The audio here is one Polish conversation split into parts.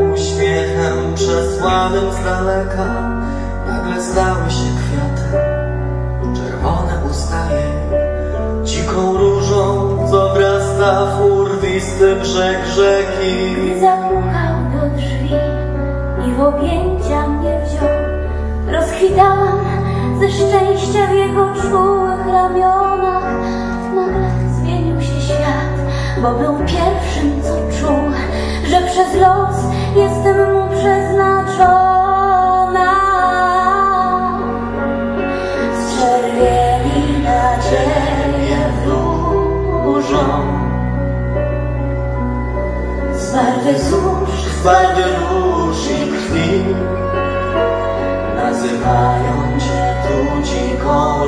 uśmiechem przesłanym z daleka. Nagle stały się kwiatem, czerwone usta jej, dziką różą, co wrasta w urwisty brzeg rzeki. Zapukał do drzwi i w objęcia mnie wziął. Rozkwitałam ze szczęścia w jego czułych ramionach. Nagle zmienił się świat, bo był pierwszym, co czuł, że przez los jestem mu przeznaczona. Zczerwieni nadzieję wróżą. Z barwy złóż z barwy róż i krwi Nazywają cię tu dziką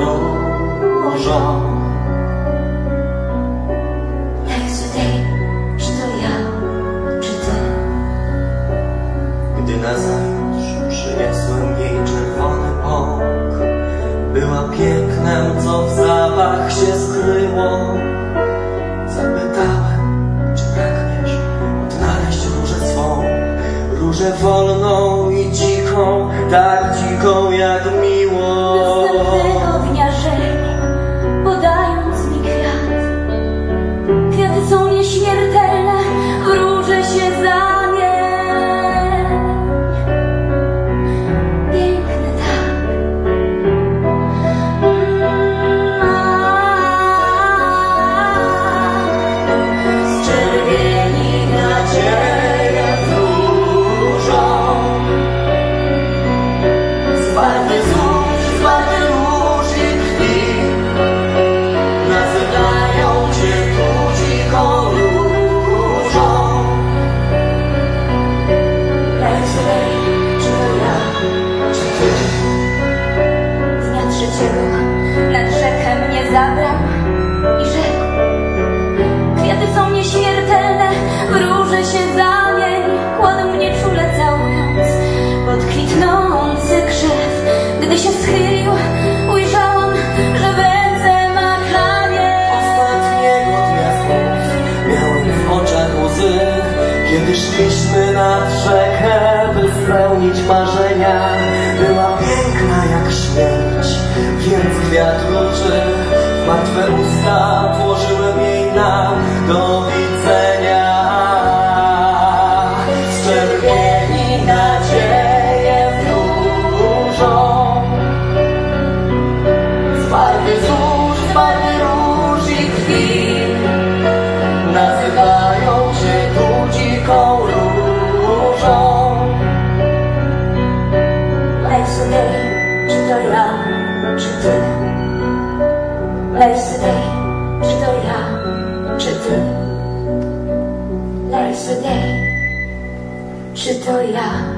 przyniosłem jej czerwony pąk Była pięknem, co w zapach się skryło. Zapytałem, czy pragniesz odnaleźć różę swą? Różę wolną i dziką, tak dziką jak miłość nad by spełnić marzenia. Była piękna jak śmierć, więc kwiat róży W martwe usta włożyłem jej na do widzenia. Z czerwieni nadzieję ty? Lacy czy to ja, czy ty? Lacy czy to ja?